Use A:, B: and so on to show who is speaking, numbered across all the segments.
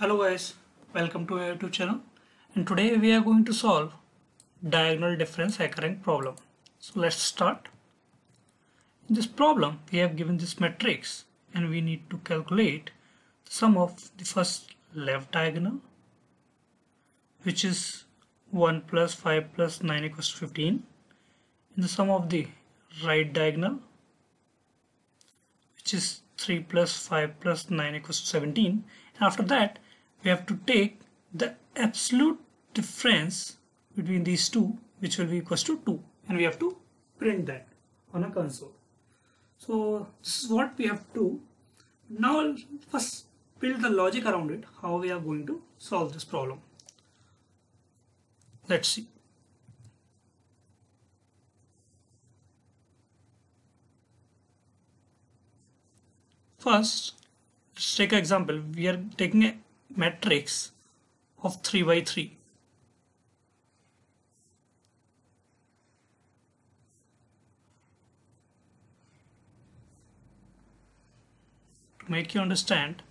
A: Hello guys, welcome to uh, our YouTube channel and today we are going to solve diagonal difference HackerRank problem. So let's start. In this problem we have given this matrix and we need to calculate the sum of the first left diagonal which is 1 plus 5 plus 9 equals 15 and the sum of the right diagonal which is 3 plus 5 plus 9 equals to 17 after that we have to take the absolute difference between these two which will be equals to 2 and we have to print that on a console. So this is what we have to now first build the logic around it how we are going to solve this problem. Let's see. First let's take an example. We are taking a matrix of 3 by 3 to make you understand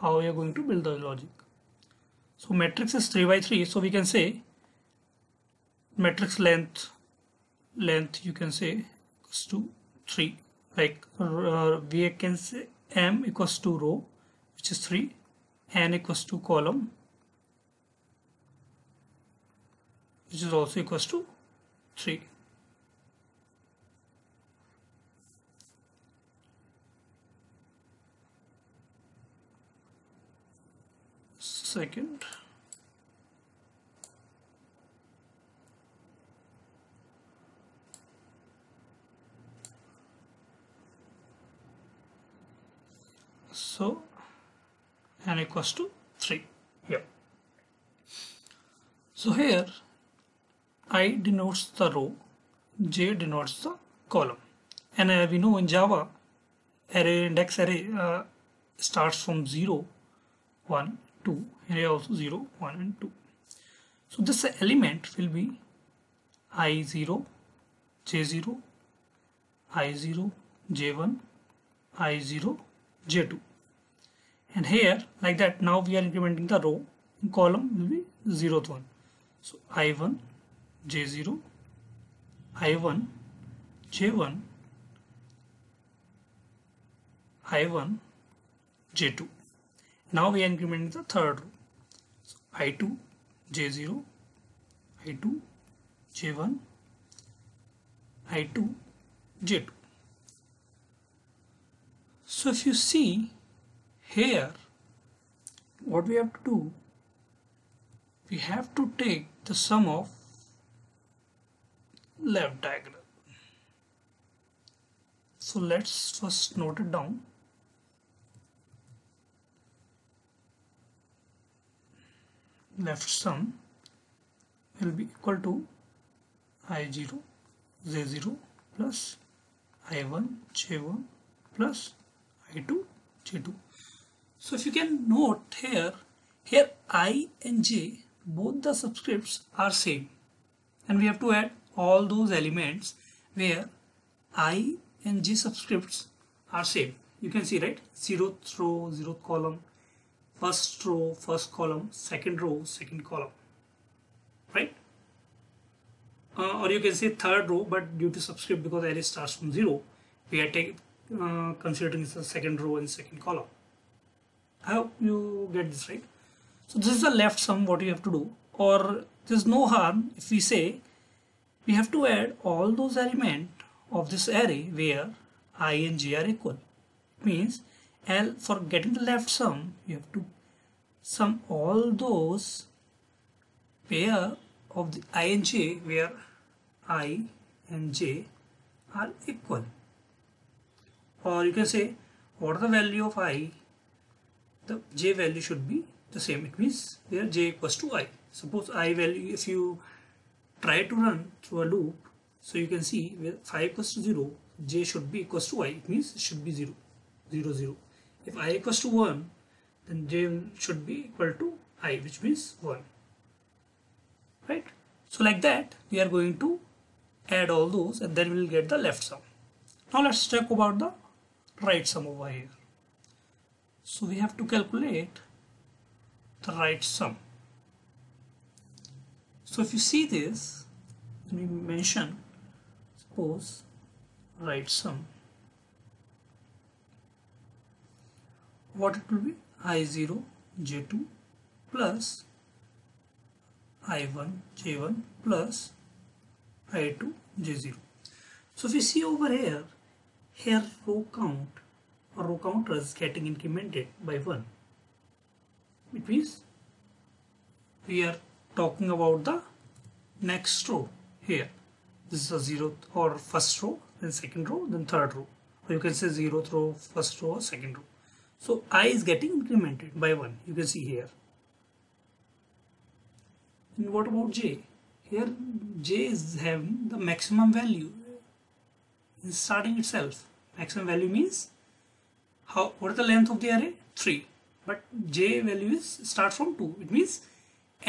A: how we are going to build the logic. So matrix is 3 by 3 so we can say matrix length length you can say equals to 3 like uh, we can say m equals to row which is 3 n equals to column which is also equals to 3 second. So n equals to 3 here so here i denotes the row j denotes the column. And uh, we know in java array index array uh, starts from 0 1 2 and here also 0 1 and 2 so this element will be i0 j0 i0 j1 i0 j2 and here like that now we are incrementing the row. Column will be zeroth one. So i1 j0 i1 j1 i1 j2 now we are incrementing the third row. So i2 j0 i2 j1 i2 j2 so if you see here what we have to do we have to take the sum of left diagonal. So let's first note it down. Left sum will be equal to i0 j0 plus i1 j1 plus i2 j2 so if you can note here here i and j both the subscripts are same. And we have to add all those elements where i and j subscripts are same. You can see right? Zeroth row zeroth column first row first column second row second column right? Uh, or you can say third row but due to subscript because array starts from zero we are taking uh, considering the second row and second column I hope you get this right. So this is the left sum what you have to do. Or there's no harm if we say we have to add all those elements of this array where i and j are equal. It means L for getting the left sum you have to sum all those pair of the i and j where i and j are equal. Or you can say what are the value of i the j value should be the same. It means there j equals to i. Suppose i value if you try to run through a loop so you can see where 5 equals to 0 j should be equals to i. It means it should be 0 0 0 if i equals to 1 then j should be equal to i which means 1 right? So like that we are going to add all those and then we will get the left sum. Now let's talk about the right sum over here so we have to calculate the right sum. So if you see this we mention suppose right sum what it will be? I0 j2 plus i1 j1 plus i2 j0 so if you see over here here row count row counter is getting incremented by 1 it means we are talking about the next row here. This is a zeroth or first row then second row then third row. Or you can say zeroth row first row or second row. So i is getting incremented by 1 you can see here. And what about j? Here j is having the maximum value in starting itself. Maximum value means how what is the length of the array? 3 but j value is start from 2 it means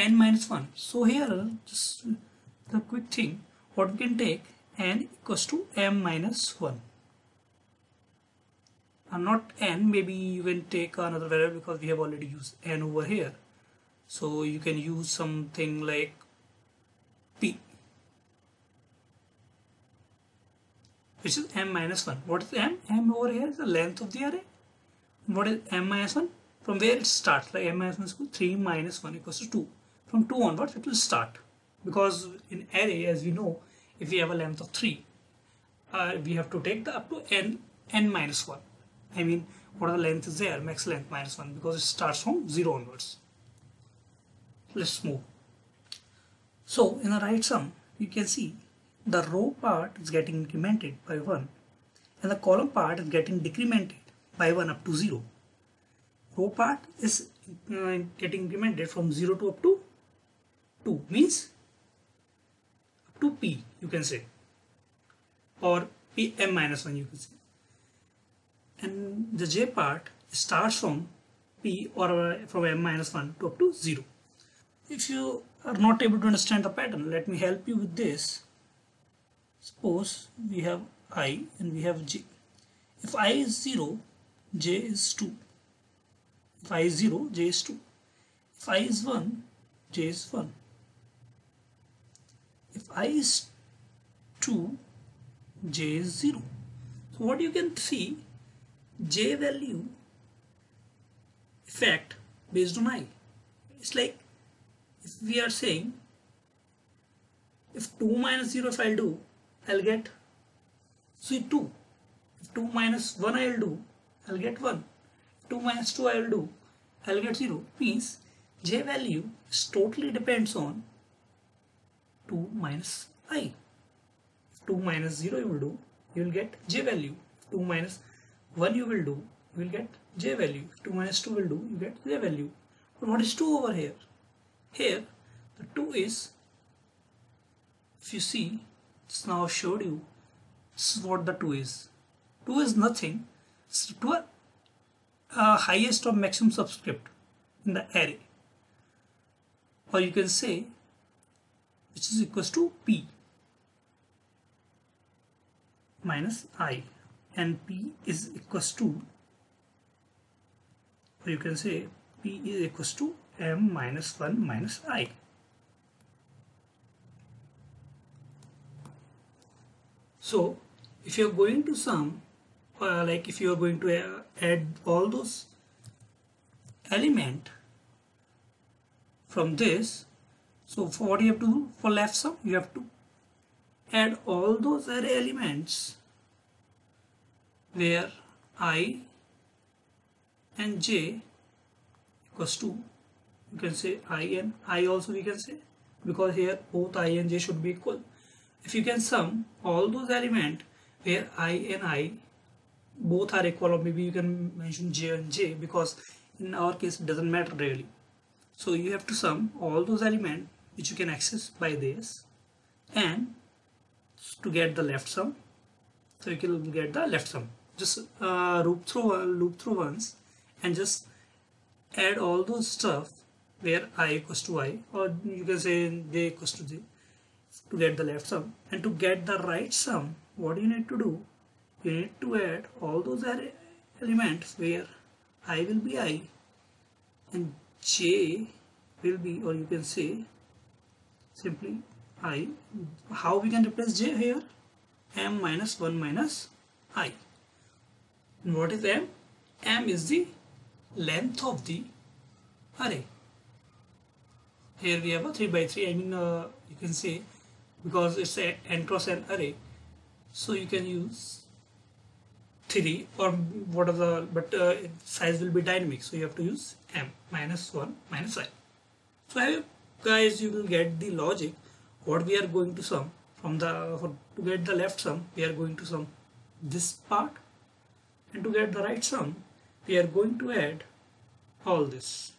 A: n minus 1 so here just the quick thing. What we can take n equals to m minus 1 and not n maybe you can take another variable because we have already used n over here. So you can use something like p which is m minus 1 what is m? M over here is the length of the array what is m minus 1 from where it starts like m minus 1 is equal to 3 minus 1 equals to 2 from 2 onwards it will start. Because in array as we know if we have a length of 3 uh, we have to take the up to n n minus 1 I mean what are the length is there? Max length minus 1 because it starts from 0 onwards. Let's move. So in the right sum you can see the row part is getting incremented by 1 and the column part is getting decremented by 1 up to 0 row part is uh, getting incremented from 0 to up to 2 means up to p you can say or p m minus 1 you can say and the j part starts from p or from m minus 1 to up to 0. If you are not able to understand the pattern, let me help you with this. Suppose we have i and we have j. If i is 0, j is 2. If i is 0, j is 2. If i is 1, j is 1. If i is 2, j is 0. So what you can see j value effect based on i. It's like if we are saying if 2 minus 0 if I'll do, I'll get see 2. If 2 minus 1 I'll do, I'll get 1. 2 minus 2 I'll do, I'll get 0. Means j value is totally depends on 2 minus i. 2 minus 0 you will do, you will get j value. 2 minus 1 you will do, you will get j value. 2 minus 2 will do, you get j value. But what is 2 over here? Here, the 2 is, if you see, it's now showed you, this is what the 2 is. 2 is nothing, it's 2 uh, highest or maximum subscript in the array. Or you can say, which is equals to p minus i and P is equals to or you can say P is equals to M minus 1 minus I. So if you are going to sum uh, like if you are going to uh, add all those element from this so for what you have to do? For left sum you have to add all those array elements where i and j equals to you can say i and i also we can say because here both i and j should be equal. If you can sum all those element where i and i both are equal or maybe you can mention j and j because in our case it doesn't matter really. So you have to sum all those elements which you can access by this and to get the left sum so you can get the left sum. Just uh, loop through uh, loop through once and just add all those stuff where i equals to i or you can say j equals to j to get the left sum. And to get the right sum what you need to do you need to add all those elements where i will be i and j will be or you can say simply i. How we can replace j here? M minus 1 minus i. And what is m? M is the length of the array. Here we have a 3 by 3 I mean uh, you can say because it's a n n cross n array. So you can use 3 or whatever the but uh, size will be dynamic. So you have to use m minus 1 minus i. So I guys you will get the logic. What we are going to sum from the to get the left sum we are going to sum this part. And to get the right sum we are going to add all this.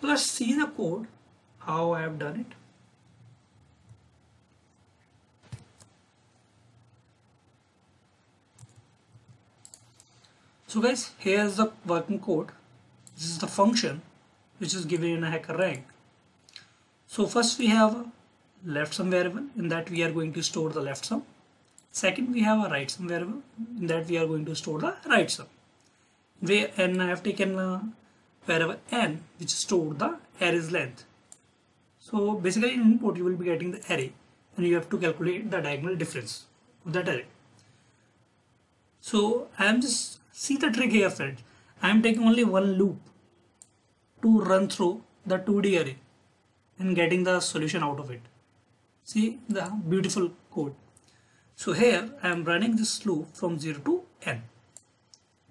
A: So let's see the code how I have done it so guys here's the working code. This is the function which is given in a HackerRank so first we have a left sum variable. In that we are going to store the left sum. Second we have a right sum variable. In that we are going to store the right sum. Where and I have taken a variable n which stored the array's length. So basically in input you will be getting the array and you have to calculate the diagonal difference of that array. So I am just see the trick here friends. I am taking only one loop to run through the 2D array and getting the solution out of it. See the beautiful code. So here I am running this loop from 0 to n.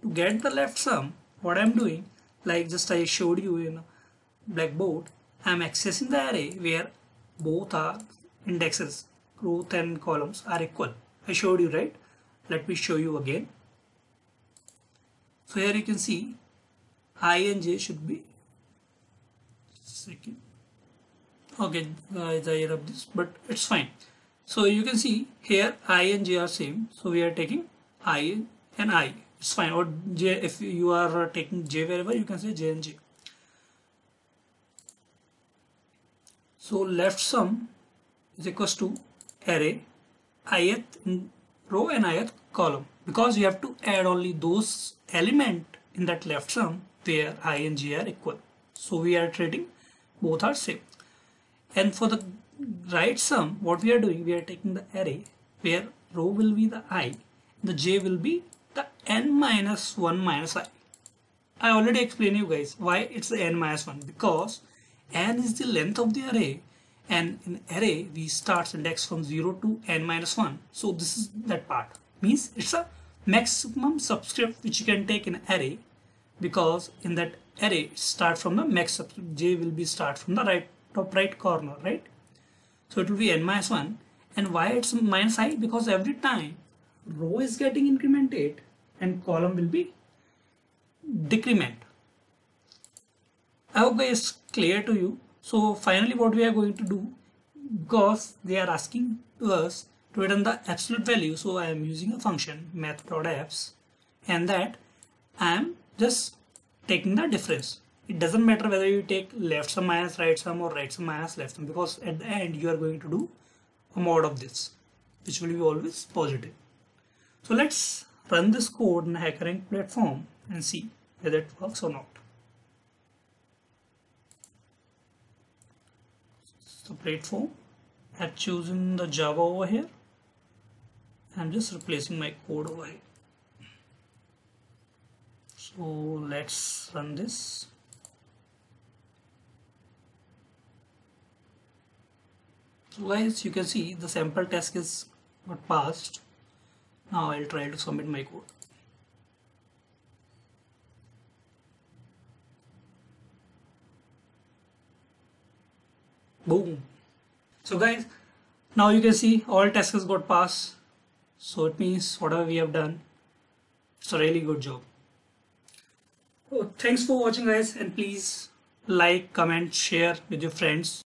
A: To get the left sum, what I am doing, like just I showed you in Blackboard, I am accessing the array where both are indexes, row and columns are equal. I showed you right. Let me show you again. So here you can see i and j should be second. Okay, guys, I erased this, but it's fine. So you can see here i and j are same. So we are taking i and i. It's fine. Or j if you are taking j wherever, you can say j and j. So left sum is equals to array ith row and ith column because you have to add only those element in that left sum where i and j are equal. So we are treating both are same. And for the right sum, what we are doing, we are taking the array where row will be the i, the j will be the n minus 1 minus i. I already explained you guys why it's the n minus 1 because n is the length of the array and in array we start index from 0 to n minus 1 so this is that part means it's a maximum subscript which you can take in array because in that array start from the max subscript j will be start from the right top right corner right? So it will be n minus 1 and why it's minus i because every time row is getting incremented and column will be decrement. I hope it's clear to you. So finally what we are going to do because they are asking to us to return the absolute value. So I am using a function math.abs and that I am just taking the difference. It doesn't matter whether you take left sum minus right sum or right sum minus left sum because at the end you are going to do a mod of this which will be always positive. So let's run this code in HackerRank platform and see whether it works or not. so platform I've chosen the Java over here I'm just replacing my code over here. So let's run this. So guys you can see the sample task is got passed. Now I'll try to submit my code. Boom. So guys now you can see all tasks got passed so it means whatever we have done it's a really good job. Thanks for watching guys and please like comment share with your friends